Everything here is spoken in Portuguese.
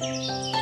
Música